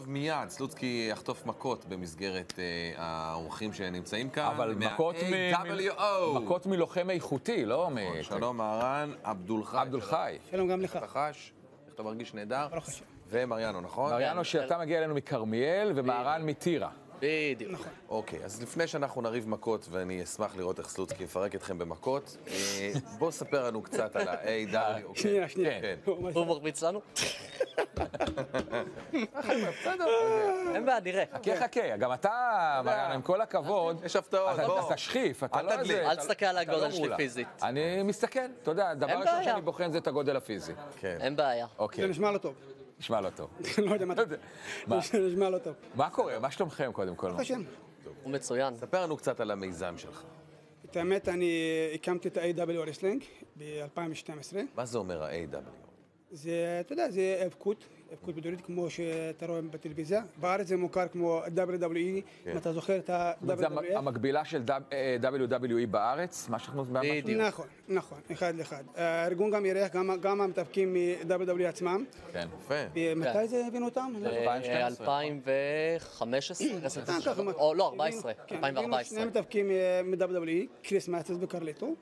טוב, מיד, סלוצקי יחטוף מכות במסגרת אה, האורחים שנמצאים כאן. אבל מכות מ-. מכות מלוחם איכותי, לא מ... שלום מהרן, עבדול חי. עבדול חי. שלום גם לך. איך אתה חש? איך אתה מרגיש נהדר? ברוך השם. ומריאנו, נכון? מריאנו, שאתה מגיע אלינו מכרמיאל, ומהרן מטירה. בדיוק. נכון. אוקיי, אז לפני שאנחנו נריב מכות, ואני אשמח לראות איך סלוצקי יפרק אתכם במכות, אה, בוא ספר לנו קצת על ה-AW. אוקיי. שנייה, שנייה. כן. הוא מרביץ לנו? בסדר. אין בעיה, נראה. חכה, חכה, גם אתה, מריאנו, עם כל הכבוד, יש הפתעות, בוא. אתה שכיף, אתה אל לא. איזה... אל אתה- תסתכל על לא הגודל שלי. פיזית. אני מסתכל, אתה יודע, הדבר הראשון. שאני בוחן זה את הגודל הפיזי. כן. אין בעיה. אוקיי, זה נשמע לא טוב. נשמע לא טוב. לא יודע מה לא יודע. נשמע לא טוב. מה קורה? מה שלומכם קודם כל? ברוך השם. הוא מצוין. ספר לנו קצת על המיזם שלך. את האמת, אני הקמתי את ה-AW רסלינג ב-2012. מה זה אומר ה-AW? זה, אתה יודע, זה האבקות, בדורית, כמו שאתה רואה בטלוויזיה. בארץ זה מוכר כמו WWE, אם אתה זוכר את ה-WWF. המקבילה של WWE בארץ? מה שאנחנו... בדיוק. נכון, נכון, אחד לאחד. הארגון גם אירח גם- גם המתאבקים מ-WWE עצמם. כן. יפה. מתי זה הבאנו אותם? אה, 2012. 2015? אה, ככה, או לא, 14. כן, הבאנו 2014. שני מתאבקים מ-WWE, קריס מאסטרס וקרליטו.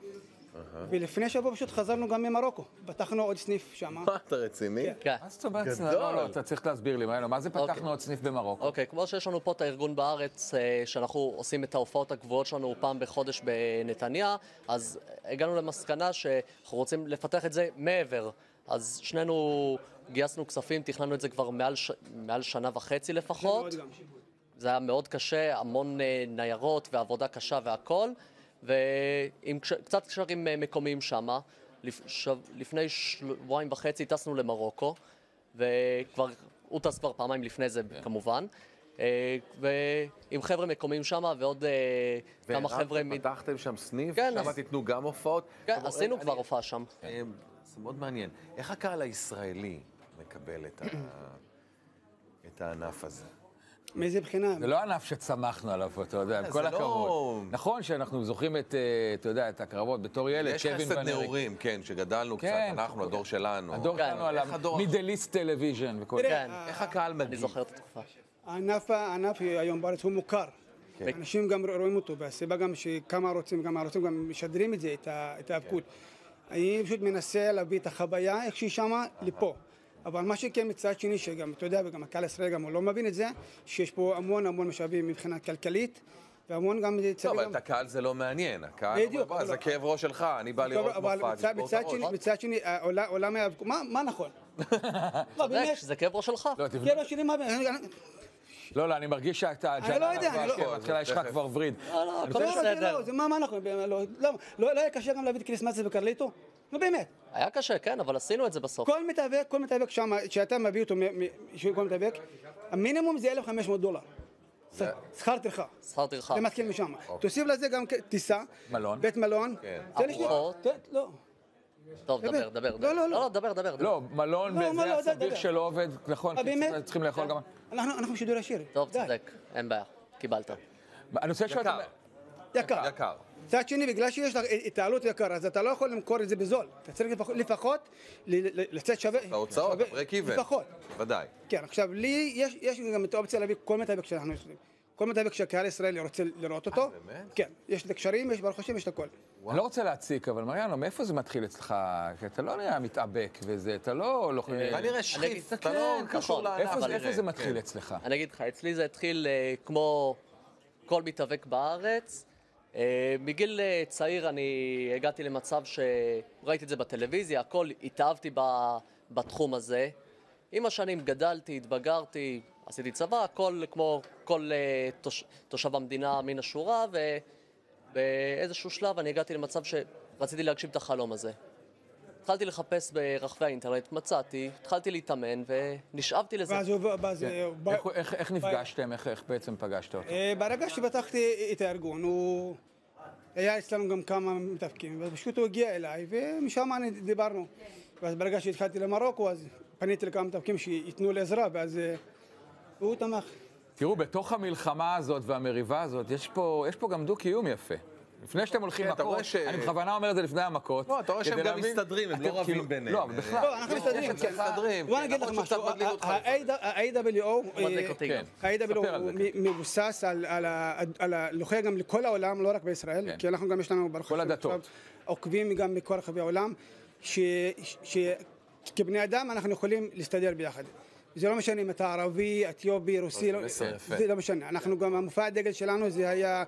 ולפני שבוע פשוט חזרנו גם ממרוקו. פתחנו עוד סניף שם. מה, אתה רציני? כן. מה זאת אומרת? גדול. לא, לא, אתה צריך להסביר לי, מה זה אוקיי. פתחנו עוד סניף במרוקו? אוקיי, כמו שיש לנו פה את הארגון בארץ, אה, שאנחנו עושים את ההופעות הקבועות שלנו פעם בחודש בנתניה, אז הגענו למסקנה שאנחנו רוצים לפתח את זה מעבר. אז שנינו גייסנו כספים, תכננו את זה כבר מעל, ש... מעל שנה וחצי לפחות. זה היה מאוד קשה, המון אה, ניירות ועבודה קשה והכל, ועם. קצת קשרים אה, מקומיים שמה. לפ... ש... לפני שבועיים וחצי טסנו למרוקו, וכבר, הוא טס כבר פעמיים לפני זה כמובן. אה, ועם חבר'ה מקומיים שמה ועוד אה, כמה חבר'ה... פתחתם שם סניף? כן, שם תיתנו גם הופעות? כן, עשינו אני- כבר הופעה שם. זה מאוד מעניין. איך הקהל הישראלי מקבל את ה- את הענף הזה? מאיזה בחינה? זה לא ענף שצמחנו עליו, אתה יודע, עם זה כל לא- הכבוד. נכון שאנחנו זוכרים את, אה, אתה יודע, את הקרבות בתור ילד, יש קווין חסד ונריק. נעורים, כן, שגדלנו קצת, כן. אנחנו, הדור שלנו. הדור כן. שלנו על המידליסט טלוויז'ן וכל זה. כן, איך הקהל אני מגיב? זוכר את התקופה. הענף, היום בארץ הוא מוכר. אנשים גם רואים אותו, והסיבה גם שכמה ערוצים, גם הערוצים גם משדרים את זה, את ה- את האבקות. אני פשוט מנסה להביא את החוויה, איך שהיא שמה, לפה. אבל מה שכן מצד שני, שגם, אתה יודע, וגם הקהל הישראלי גם הוא לא מבין את זה, שיש פה המון המון משאבים מבחינה כלכלית, והמון גם... לא, צריך אבל גם- את הקהל זה לא מעניין. הקהל בדיוק, אומר, "בוא, אבל- זה כאב ראש שלך, אני בא טוב, לראות אבל מופע, מצד- לשבור את מצד שני, הראש." מצד שני, העולה- עולם מה מה נכון? לא, שזה כאב ראש שלך. לא, תבנה- כן, לא שלי, מה... לא, לא, אני מרגיש שאתה... אני לא יודע, אני לא- כן, מתחילה, יש לך כבר וריד. לא, לא, הכל לא, בסדר. לא, זה מה אנחנו... לא, לא, לא, לא היה קשה גם להביא את קריס מאסטר וקרליטו? נו באמת. היה קשה, כן, אבל עשינו את זה בסוף. כל מתאבק, כל מתאבק שם, שאתה מביא אותו, כל מתאבק, המינימום זה 1,500 דולר. שכר טרחה. שכר טרחה. זה מתחיל משם. תוסיף לזה גם טיסה, מלון. בית מלון. כן. ארוחות. לא. טוב. דבר, דבר. לא, דבר. לא, לא. לא, דבר, דבר. דבר. לא, מלון, לא, זה לא, הסביר דבר. שלא עובד, נכון, אה, צריכים לאכול גם... אנחנו אנחנו שידור ישיר. טוב. צודק, אין בעיה, קיבלת. אני רוצה לשאול... יקר. יקר. מצד שני, בגלל שיש לך את העלות יקר, אז אתה לא יכול למכור את זה בזול. אתה צריך לפחות- לצאת שווה. ההוצאות, שווה- הברק איבן. לפחות. ודאי. כן, עכשיו, לי יש, יש גם את האופציה להביא כל מתאבק שאנחנו עושים. כל מתאבק שהקהל הישראלי רוצה לראות אותו. באמת? כן, יש את הקשרים, יש ברוך השם, יש את הכל. אני לא רוצה להציק, אבל מריאנו, מאיפה זה מתחיל אצלך? כי אתה לא נראה מתאבק וזה, אתה לא... לא- כנראה שחיף, אתה לא כן, קשור. לענף. איפה זה- מתחיל כן. אצלך? אני אגיד לך, אצלי זה התחיל אה, כמו כל מתאבק בארץ. אה, מגיל אה, צעיר אני הגעתי למצב שראיתי את זה בטלוויזיה, הכל, התאהבתי בתחום הזה. עם השנים גדלתי, התבגרתי, עשיתי צבא, הכל כמו כל אה, תוש, תושב המדינה מן השורה, ובאיזשהו שלב אני הגעתי למצב שרציתי להגשים את החלום הזה. התחלתי לחפש ברחבי האינטרנט, מצאתי, התחלתי להתאמן ונשאבתי לזה. ואז הוא... ואז, אה, הוא בא- איך- איך- איך נפגשתם? איך איך בעצם פגשת אותו? אה, ברגע שפתחתי את הארגון, הוא... היה אצלנו גם כמה מתאבקים, ופשוט הוא הגיע אליי, ומשם אני- דיברנו. ואז ברגע שהתחלתי למרוקו, אז פניתי לכמה מתאבקים שייתנו לי עזרה, ואז אה, הוא תמך. תראו, בתוך המלחמה הזאת והמריבה הזאת, יש פה, יש פה גם דו-קיום יפה. לפני שאתם הולכים כן, מכות, ש- אני בכוונה אומר את זה לפני המכות. לא, אתה רואה שהם גם להבין- מסתדרים, הם אתם לא רבים כאילו- ביניהם. לא, אבל בכלל. לא, אנחנו מסתדרים, בוא כן, נגיד לך משהו, ה-AWO. כן. ה-AWO זה, כן. מ- מבוסס על- על ה- על ה... לוחם גם לכל העולם, לא רק בישראל, כן. כי אנחנו גם יש לנו ברוך כל הדתות. עוקבים גם מכל רחבי העולם, שכבני אדם אנחנו יכולים להסתדר ביחד. זה לא משנה אם אתה ערבי, אתיופי, רוסי, לא- מסר יפה. זה לא משנה. אנחנו גם, המופע הדגל שלנו זה היה,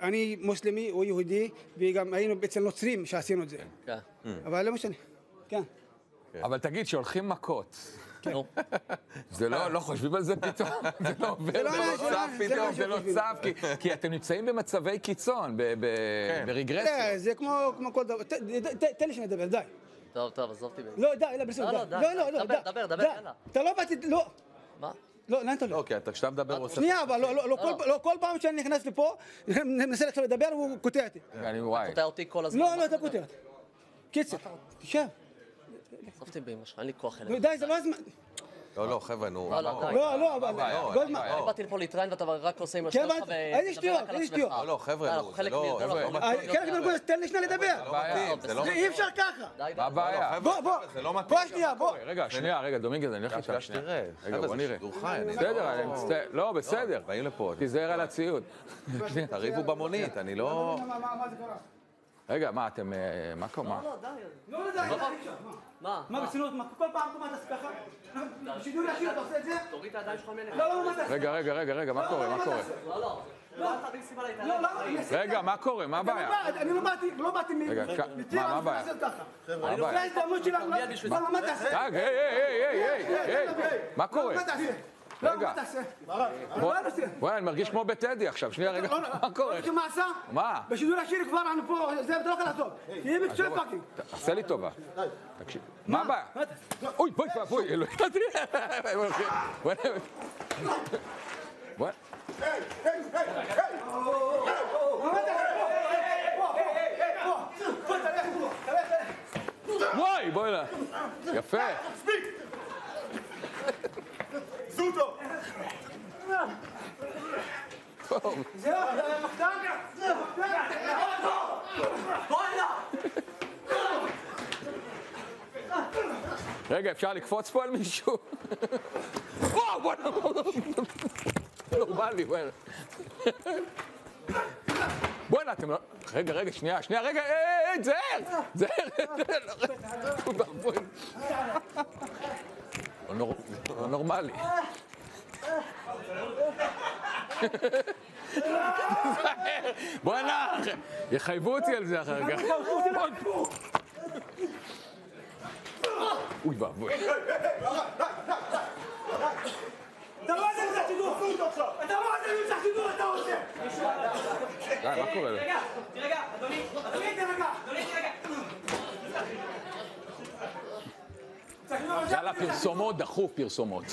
אני מוסלמי, הוא יהודי, וגם היינו אצל נוצרים שעשינו את זה. כן. אבל לא משנה. כן. אבל תגיד, שהולכים מכות. זה לא, לא חושבים על זה פתאום? זה לא עובר, זה לא לא לא- צף לא פתאום, זה לא. צף, כי- אתם נמצאים במצבי קיצון, כן. ברגרסיה. זה- זה כמו כל דבר. תן לי שנדבר, די. טוב, טוב, עזוב אותי. בזה. לא, די, לא, בסדר, לא, לא, לא, לא, דבר, די. דבר, דבר. יאללה. אתה לא באתי, לא, מה? לא, לאן אתה לא, הולך? כי אתה כשאתה מדבר הוא עושה... שנייה, אבל לא, לא, לא, כל- לא, פעם שאני נכנס לפה, מנסה עכשיו לדבר, הוא קוטע אותי. אני וואי. קוטע אותי כל הזמן. לא, לא, אתה? קוטע אותי. קיצר, תשב. עזוב אותי באמא שלך, אין לי כוח אליך. די, זה לא הזמן. לא, לא, חבר'ה, נו. לא, לא, לא. די. לא, לא, אבל... גולדמן, לא. אני באתי לפה להתראיין ואתה רק עושה עם כן, השטויות שלך. איזה שטויות, איזה. שטויות? לא, לא, חבר'ה, נו, זה חלק לא-. לא אה. כן, כן, בוא, תן לי שנייה לדבר. לא מתאים, זה לא זה אי מתאים. אפשר ככה. מה הבעיה? בוא, בוא. זה לא מתאים. בוא שנייה, בוא. רגע, שנייה, רגע, דומינגז, אני הולך איתך. שנייה. רגע, בוא זה נראה. בסדר, לא- אני מצטער. לא, בסדר. באים לפה. תיזהר על הציוד. תריבו במונית, אני לא... מה מה זה קרה? רגע, מה, אתם... אה, מה קורה? מה? לא, די. לא, לא, די, אי אפשר. מה? מה? ברצינות? מה, כל פעם אתה עושה ככה? בשידור ישיר אתה עושה את זה? תוריד את הידיים שלך ממני. לא, לא, מה תעשה? רגע, רגע, רגע, רגע, מה קורה? מה קורה? לא, לא. לא. לא, לא, רגע, מה קורה? מה. הבעיה? אני לא באתי, לא באתי מ... רגע, מה- הבעיה? זה הבעיה? ההזדמנות שלנו. מה מה תעשה? רגע, היי, היי, היי, היי, היי, היי, מה קורה? מה תעשה? לא, רגע. וואי, אני מרגיש כמו בטדי עכשיו, שנייה, רגע, לא, לא, מה קורה? מה עשה? מה? בשידור ישיר כבר אנחנו פה, זה אתה לא יכול לעשות. תהיה מקצועי פאקינג. עשה לי טובה. תקשיב, מה הבעיה? אוי, בואי, בואי, אלוהים, בואי, בואי, וואי, בואי לה. יפה. זה רגע, אפשר לקפוץ פה על מישהו? וואו, בוא נורמלי, בוא'נה. בוא'נה, אתם לא... רגע, רגע, שנייה, שנייה, רגע, היי, היי, היי, זהר! לא נור- נורמלי. בוא'נה, יחייבו אותי על זה אחר כך. אוי ואבוי. אתה לא עושה את השידור! אתה לא עושה את השידור, אתה עושה! די, מה קורה לו? תירגע, אדוני, אדוני, תירגע! אדוני, תירגע! יאללה, פרסומות, דחוף פרסומות.